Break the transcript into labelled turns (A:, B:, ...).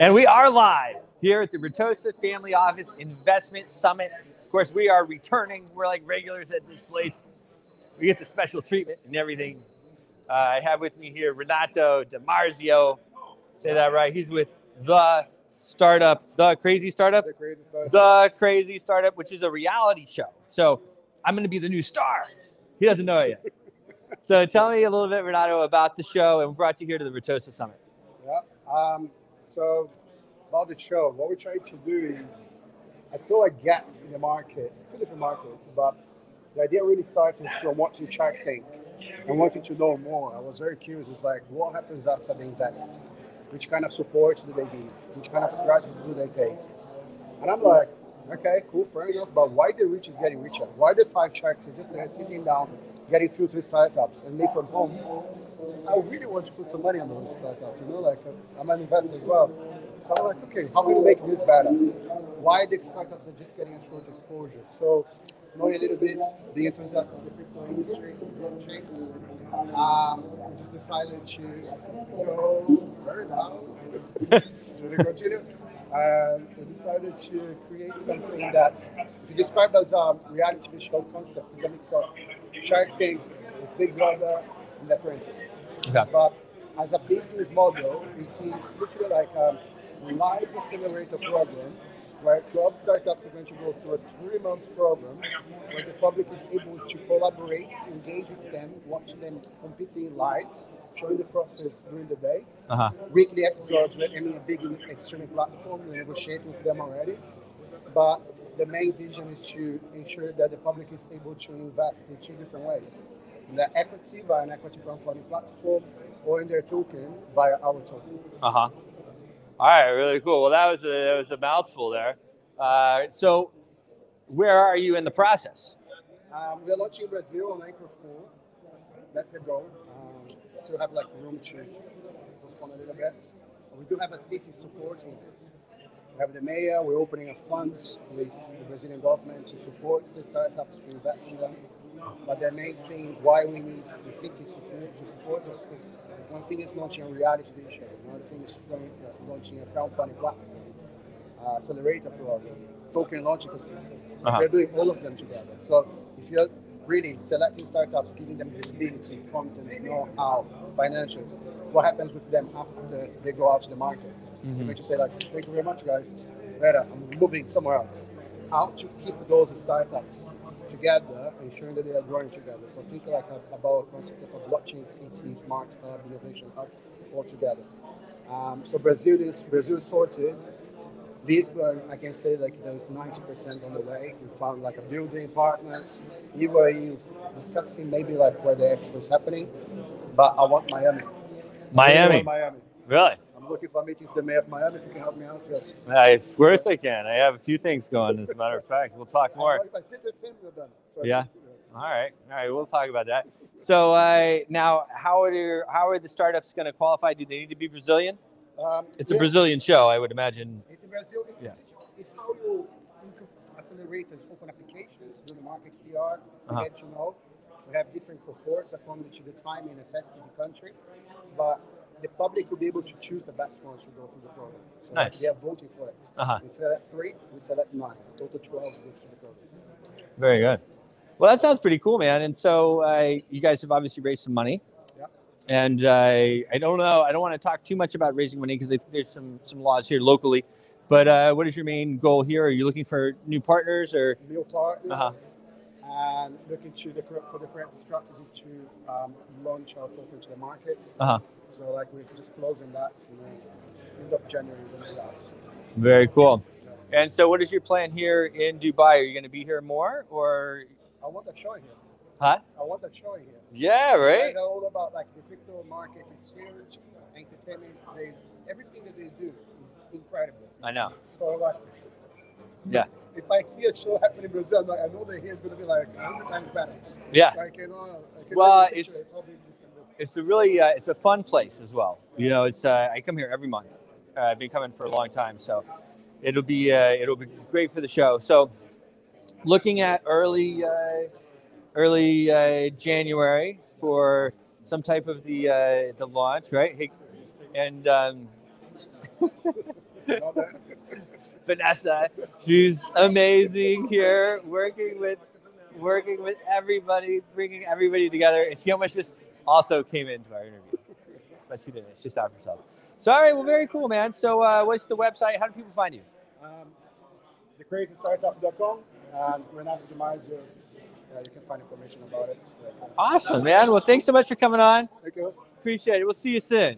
A: And we are live here at the Retosa Family Office Investment Summit. Of course, we are returning. We're like regulars at this place. We get the special treatment and everything. Uh, I have with me here Renato DiMarzio. Say that right. He's with the startup, the crazy startup,
B: The crazy stuff.
A: the crazy startup, which is a reality show. So I'm going to be the new star. He doesn't know it yet. So tell me a little bit, Renato, about the show and brought you here to the Retosa Summit.
B: Yeah. Um, so about the show, what we're trying to do is I saw a gap in the market, two different markets, but the idea really started from watching Shark Tank and wanting to know more. I was very curious. It's like, what happens after they invest? Which kind of support do they give? Which kind of strategies do they take? And I'm like, okay, cool, fair enough. But why the rich is getting richer? Why the five sharks are just there sitting down, getting filtered startups, and me from home? I really want to put some money on those startups. You know, like uh, I'm an investor as well. So I'm like, okay, how can we make this better? Why the startups are just getting a short exposure? So knowing a little bit the enthusiasm of the crypto industry, blockchains, um, I just decided to go very loud. Should we continue? I decided to create something that, if you describe as a reality show concept, it's a mix of Shark Tank Big Brother and The Apprentice.
A: Okay.
B: But as a business model, it is literally like a live accelerator program where 12 startups are going to go through a three month program where the public is able to collaborate, engage with them, watch them competing live, showing the process during the day.
A: Uh huh.
B: Weekly episodes with any big extreme platform, we negotiate with them already. But the main vision is to ensure that the public is able to invest in two different ways. In their equity via an equity crowdfunding platform or in their token via our token.
A: Uh huh. All right, really cool. Well, that was a that was a mouthful there. Uh, so, where are you in the process?
B: Um, we're launching in Brazil on April 4th. That's the goal. Um, still have like room to, to postpone a little bit. We do have a city supporting this. We have the mayor, we're opening a fund with the Brazilian government to support the startups, to invest in them. But the main thing why we need the city support to support us is one thing is launching a reality show, another thing is launching- uh, launching a crowdfunding platform, uh, accelerator program, token launch ecosystem.
A: Uh-huh.
B: We're doing all of them together. So if you're really selecting startups, giving them visibility, content, know-how, financials, what happens with them after they go out to the market?
A: Mhm.
B: Going to say like, thank you very much, guys. Better, I'm moving somewhere else. How to keep those startups together, ensuring that they are growing together. So think like a, about a concept of a blockchain city, smart hub, innovation hub, all together. Um, so Brazil is Brazil is Lisbon, I can say like there's 90% on the way. We found like a building apartments. partners. UAE discussing maybe like where the expo's happening, but I want Miami.
A: Miami.
B: Miami.
A: Really?
B: I'm looking for a meeting with the mayor of Miami. If you can help me out, yes.
A: Uh, of course I can. I have a few things going. As a matter of fact, we'll talk more.
B: If I sit with him, we're done. So
A: Yeah. All right, all right. We'll talk about that. So uh, now, how are your, how are the startups going to qualify? Do they need to be Brazilian?
B: Um,
A: It's a. Brazilian show, I would imagine.
B: In Brazil, it's, it's how you accelerate accelerators open applications, do the market PR,
A: Uh-huh.
B: get to know. We have different cohorts according to the time and necessity of the country, but the public will be able to choose the best ones to go through the program. So
A: Nice.
B: they are voting for it.
A: Uh-huh.
B: We select three, we select nine. Total 12 go through the program.
A: Very good. Well, that sounds pretty cool, man. And so uh, you guys have obviously raised some money. And uh, I don't know. I don't want to talk too much about raising money because there's some some laws here locally. But uh, what is your main goal here? Are you looking for new partners or?
B: New partners,
A: Uh-huh.
B: and looking to the correct, for the correct strategy to um, launch our token to the market.
A: Uh huh.
B: So like we're just closing that and then end of January.
A: Very cool. And so, what is your plan here in Dubai? Are you going to be here more, or
B: I want a show here.
A: Huh?
B: I want a show here.
A: Yeah, right.
B: are all about like the crypto market is huge, entertainment. They everything that they do is incredible.
A: I know.
B: So like,
A: Yeah.
B: If I see a show happening in Brazil, like, I know that here is going to be like 100 times better.
A: Yeah.
B: So I can, uh, I can
A: Well,
B: take a picture,
A: it's-
B: probably this can look-
A: It's a really uh, it's a fun place as well. You know, it's uh, I come here every month. Uh, I've been coming for a long time, so it'll be uh, it'll be great for the show. So, looking at early uh, early uh, January for some type of the uh, the launch, right? Hey, and um, Vanessa. She's amazing here, working with working with everybody, bringing everybody together. And she almost just also came into our interview, but she didn't. She stopped herself. So, all right, well, very cool, man. So, uh, what's the website? How do people find you?
B: Um, thecrazystartup.com and Renato DiMarzio. Uh, you can find information about it.
A: Awesome, man. Well, thanks so much for coming on.
B: Thank you.
A: Appreciate it. We'll see you soon.